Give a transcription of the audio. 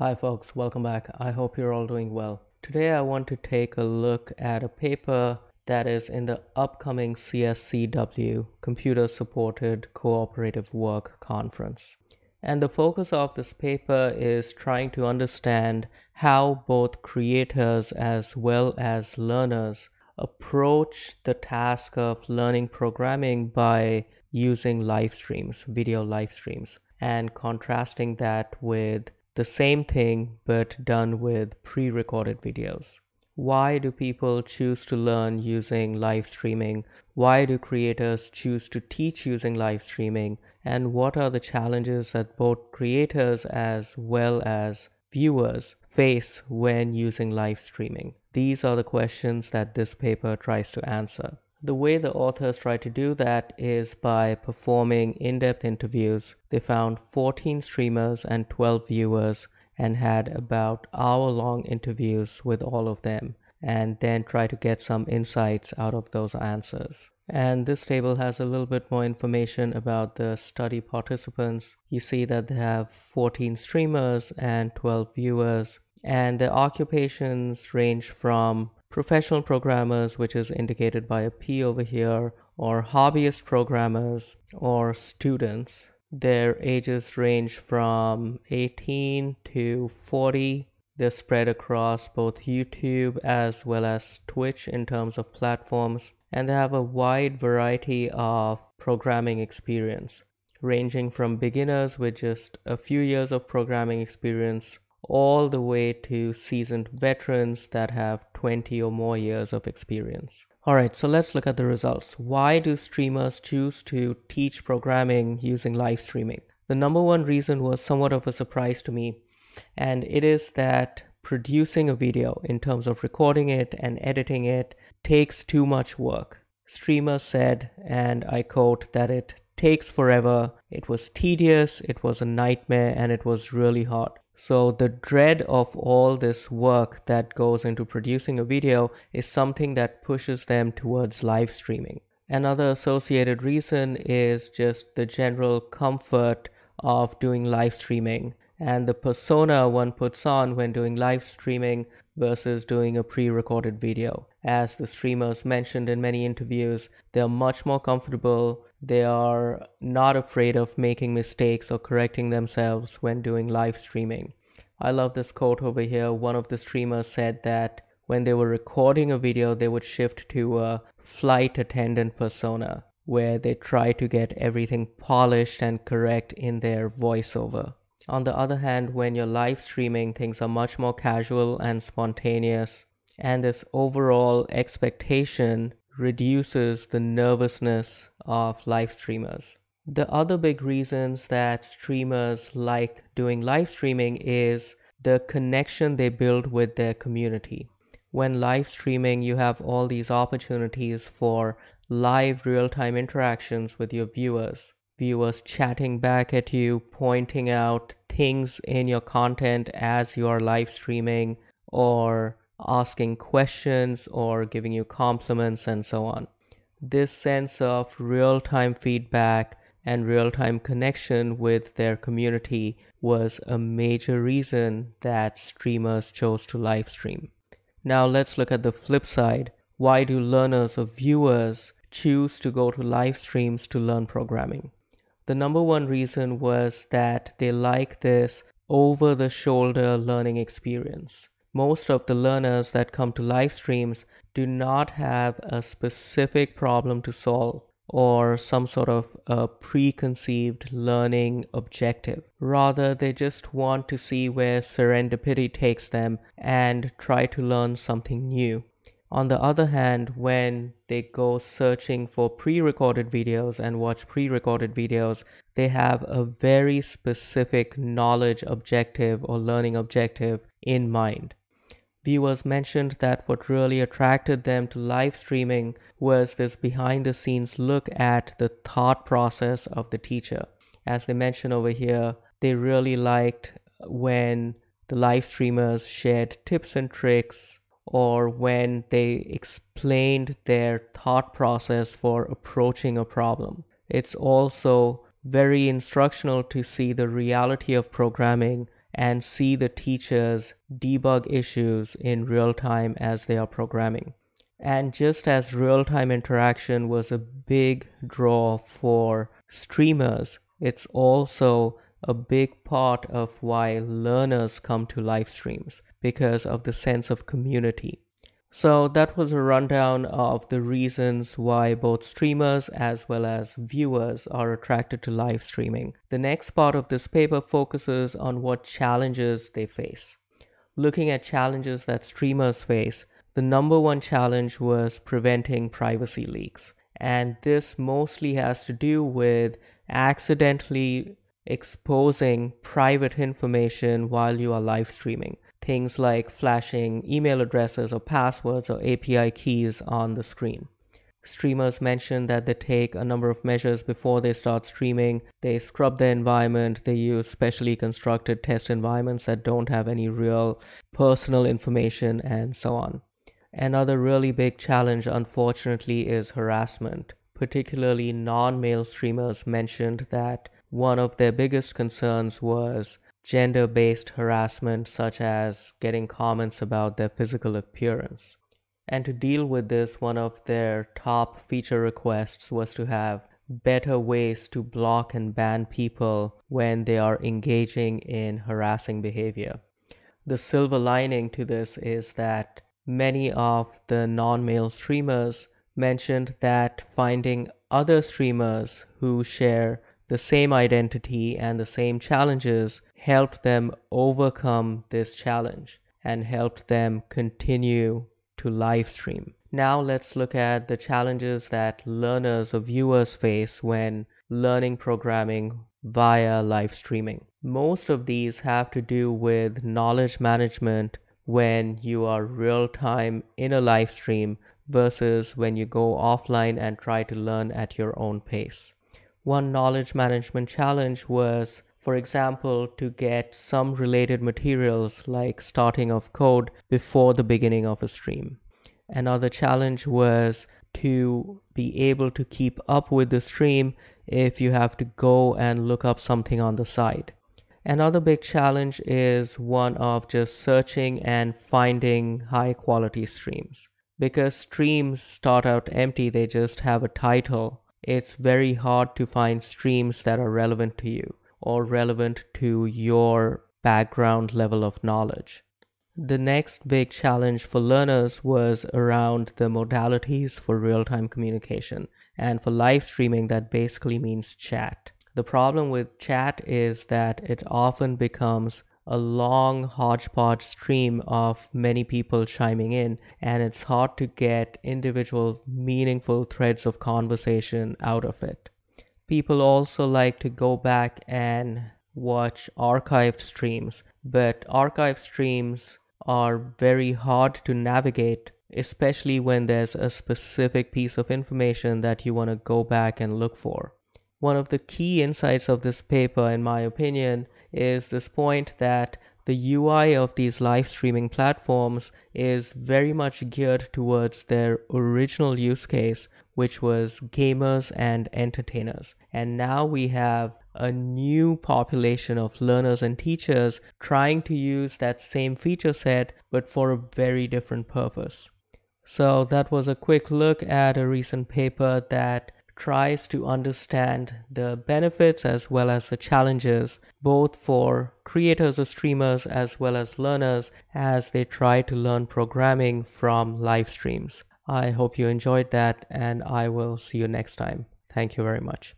Hi, folks, welcome back. I hope you're all doing well. Today, I want to take a look at a paper that is in the upcoming CSCW Computer Supported Cooperative Work Conference. And the focus of this paper is trying to understand how both creators as well as learners approach the task of learning programming by using live streams, video live streams, and contrasting that with the same thing but done with pre recorded videos. Why do people choose to learn using live streaming? Why do creators choose to teach using live streaming? And what are the challenges that both creators as well as viewers face when using live streaming? These are the questions that this paper tries to answer. The way the authors try to do that is by performing in depth interviews. They found 14 streamers and 12 viewers and had about hour long interviews with all of them and then try to get some insights out of those answers. And this table has a little bit more information about the study participants. You see that they have 14 streamers and 12 viewers, and their occupations range from professional programmers, which is indicated by a P over here, or hobbyist programmers, or students. Their ages range from 18 to 40. They're spread across both YouTube as well as Twitch in terms of platforms, and they have a wide variety of programming experience, ranging from beginners with just a few years of programming experience all the way to seasoned veterans that have 20 or more years of experience. Alright, so let's look at the results. Why do streamers choose to teach programming using live streaming? The number one reason was somewhat of a surprise to me, and it is that producing a video in terms of recording it and editing it takes too much work. Streamer said, and I quote, that it takes forever, it was tedious, it was a nightmare, and it was really hard. So the dread of all this work that goes into producing a video is something that pushes them towards live streaming. Another associated reason is just the general comfort of doing live streaming and the persona one puts on when doing live streaming versus doing a pre-recorded video. As the streamers mentioned in many interviews, they are much more comfortable. They are not afraid of making mistakes or correcting themselves when doing live streaming. I love this quote over here. One of the streamers said that when they were recording a video, they would shift to a flight attendant persona where they try to get everything polished and correct in their voiceover. On the other hand, when you're live streaming, things are much more casual and spontaneous, and this overall expectation reduces the nervousness of live streamers. The other big reasons that streamers like doing live streaming is the connection they build with their community. When live streaming, you have all these opportunities for live real time interactions with your viewers viewers chatting back at you, pointing out things in your content as you are live streaming, or asking questions or giving you compliments and so on. This sense of real time feedback and real time connection with their community was a major reason that streamers chose to live stream. Now let's look at the flip side. Why do learners or viewers choose to go to live streams to learn programming? The number one reason was that they like this over the shoulder learning experience. Most of the learners that come to live streams do not have a specific problem to solve or some sort of a preconceived learning objective. Rather, they just want to see where serendipity takes them and try to learn something new. On the other hand, when they go searching for pre recorded videos and watch pre recorded videos, they have a very specific knowledge objective or learning objective in mind. Viewers mentioned that what really attracted them to live streaming was this behind the scenes look at the thought process of the teacher. As they mentioned over here, they really liked when the live streamers shared tips and tricks or when they explained their thought process for approaching a problem. It's also very instructional to see the reality of programming and see the teachers debug issues in real time as they are programming. And just as real time interaction was a big draw for streamers, it's also a big part of why learners come to live streams because of the sense of community. So that was a rundown of the reasons why both streamers as well as viewers are attracted to live streaming. The next part of this paper focuses on what challenges they face. Looking at challenges that streamers face, the number one challenge was preventing privacy leaks. And this mostly has to do with accidentally exposing private information while you are live streaming things like flashing email addresses or passwords or API keys on the screen. Streamers mention that they take a number of measures before they start streaming. They scrub their environment, they use specially constructed test environments that don't have any real personal information, and so on. Another really big challenge, unfortunately, is harassment. Particularly non male streamers mentioned that one of their biggest concerns was gender based harassment, such as getting comments about their physical appearance. And to deal with this, one of their top feature requests was to have better ways to block and ban people when they are engaging in harassing behavior. The silver lining to this is that many of the non male streamers mentioned that finding other streamers who share the same identity and the same challenges helped them overcome this challenge and helped them continue to live stream. Now let's look at the challenges that learners or viewers face when learning programming via live streaming. Most of these have to do with knowledge management when you are real time in a live stream versus when you go offline and try to learn at your own pace. One knowledge management challenge was, for example, to get some related materials like starting of code before the beginning of a stream. Another challenge was to be able to keep up with the stream if you have to go and look up something on the side. Another big challenge is one of just searching and finding high quality streams. Because streams start out empty, they just have a title it's very hard to find streams that are relevant to you or relevant to your background level of knowledge. The next big challenge for learners was around the modalities for real time communication. And for live streaming, that basically means chat. The problem with chat is that it often becomes a long hodgepodge stream of many people chiming in, and it's hard to get individual meaningful threads of conversation out of it. People also like to go back and watch archived streams, but archived streams are very hard to navigate, especially when there's a specific piece of information that you want to go back and look for. One of the key insights of this paper, in my opinion, is this point that the UI of these live streaming platforms is very much geared towards their original use case, which was gamers and entertainers. And now we have a new population of learners and teachers trying to use that same feature set, but for a very different purpose. So that was a quick look at a recent paper that tries to understand the benefits as well as the challenges, both for creators or streamers as well as learners, as they try to learn programming from live streams. I hope you enjoyed that, and I will see you next time. Thank you very much.